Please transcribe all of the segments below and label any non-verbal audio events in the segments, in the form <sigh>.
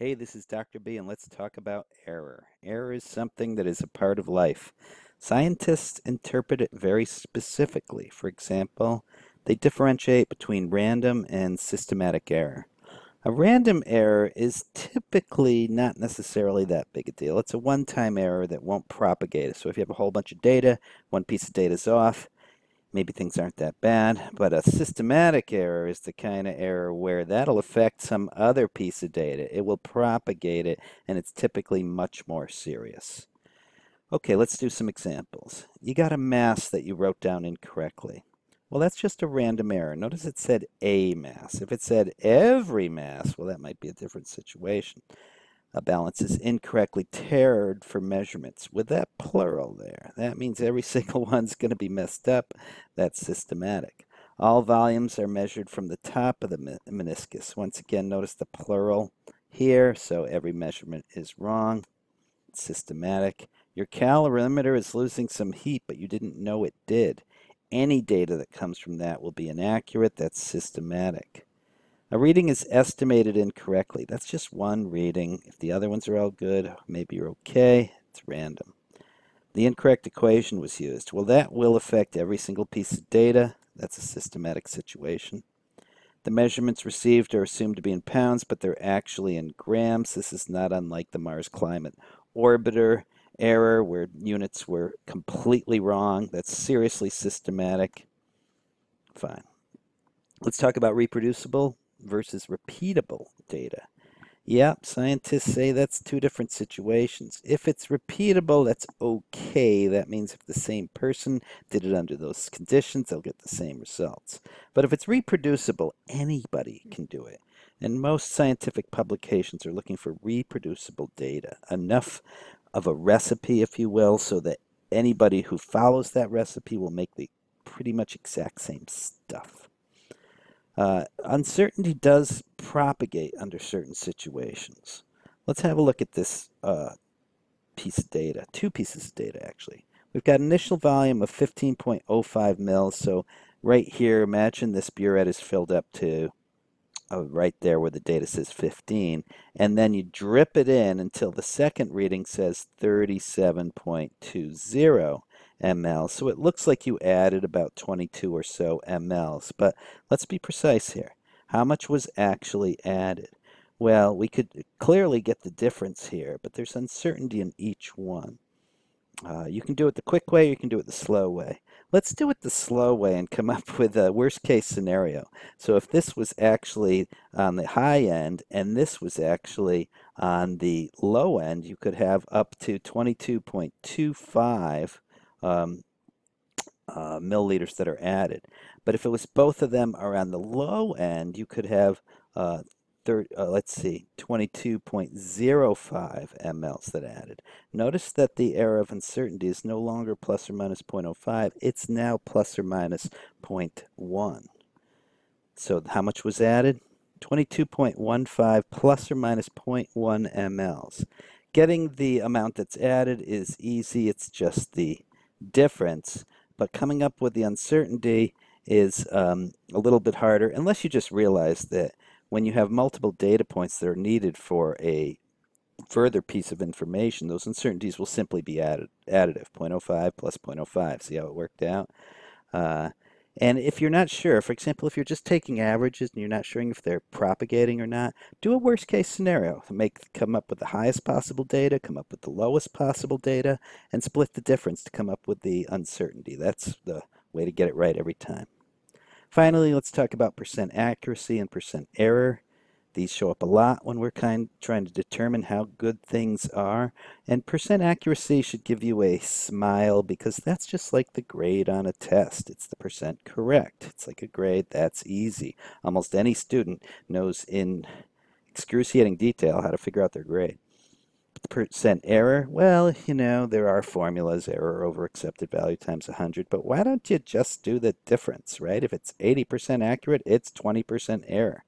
Hey, this is Dr. B, and let's talk about error. Error is something that is a part of life. Scientists interpret it very specifically. For example, they differentiate between random and systematic error. A random error is typically not necessarily that big a deal. It's a one-time error that won't propagate. So if you have a whole bunch of data, one piece of data is off, maybe things aren't that bad. But a systematic error is the kind of error where that'll affect some other piece of data. It will propagate it, and it's typically much more serious. Okay, let's do some examples. You got a mass that you wrote down incorrectly. Well, that's just a random error. Notice it said a mass. If it said every mass, well, that might be a different situation a balance is incorrectly tiered for measurements. With that plural there, that means every <laughs> single one's going to be messed up. That's systematic. All volumes are measured from the top of the meniscus. Once again, notice the plural here, so every measurement is wrong. It's systematic. Your calorimeter is losing some heat, but you didn't know it did. Any data that comes from that will be inaccurate. That's systematic. A reading is estimated incorrectly. That's just one reading. If the other ones are all good, maybe you're okay. It's random. The incorrect equation was used. Well, that will affect every single piece of data. That's a systematic situation. The measurements received are assumed to be in pounds, but they're actually in grams. This is not unlike the Mars Climate Orbiter error where units were completely wrong. That's seriously systematic. Fine. Let's talk about reproducible versus repeatable data. Yep, scientists say that's two different situations. If it's repeatable, that's okay. That means if the same person did it under those conditions, they'll get the same results. But if it's reproducible, anybody can do it. And most scientific publications are looking for reproducible data, enough of a recipe, if you will, so that anybody who follows that recipe will make the pretty much exact same stuff. Uh, uncertainty does propagate under certain situations. Let's have a look at this uh, piece of data, two pieces of data actually. We've got initial volume of 15.05 mils, so right here, imagine this burette is filled up to uh, right there where the data says 15, and then you drip it in until the second reading says 37.20 ml. So it looks like you added about 22 or so mLs. But let's be precise here. How much was actually added? Well, we could clearly get the difference here, but there's uncertainty in each one. Uh, you can do it the quick way, you can do it the slow way. Let's do it the slow way and come <laughs> up with a worst case scenario. So if this was actually on the high end and this was actually on the low end, you could have up to 22.25 um, uh, milliliters that are added. But if it was both of them are on the low end, you could have, uh, uh, let's see, 22.05 mLs that added. Notice that the error of uncertainty is no longer plus or minus 0.05, it's now plus or minus 0.1. So how much was added? 22.15 plus or minus 0.1 mLs. Getting the amount that's added is easy, it's just the difference, but coming up with the uncertainty is um, a little bit harder unless you just realize that when you have multiple data points that are needed for a further piece of information, those uncertainties will simply be added, additive, 0.05 plus 0.05. See how it worked out? Uh, and if you're not sure, for example, if you're just taking averages and you're not sure if they're propagating or not, do a worst case scenario. Make come up with the highest possible data, come up with the lowest possible data, and split the difference to come up with the uncertainty. That's the way to get it right every time. Finally, let's talk about percent accuracy and percent error. These show up a lot when we're kind trying to determine how good things are. And percent accuracy should give you a smile because that's just like the grade on a test. It's the percent correct. It's like a grade. That's easy. Almost any student knows in excruciating detail how to figure out their grade. Percent error, well, you know, there are formulas, error over accepted value times 100, but why don't you just do the difference, right? If it's 80% accurate, it's 20% error.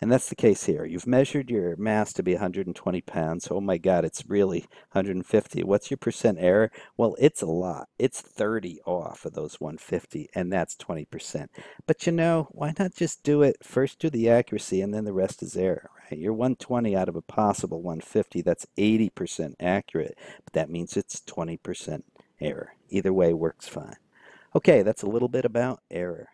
And that's the case here. You've measured your mass to be 120 pounds. Oh my God, it's really 150. What's your percent error? Well, it's a lot. It's 30 off of those 150, and that's 20%. But you know, why not just do it? First do the accuracy, and then the rest is error, right? You're 120 out of a possible 150. That's 80% accurate, but that means it's 20% error. Either way works fine. Okay, that's a little bit about error.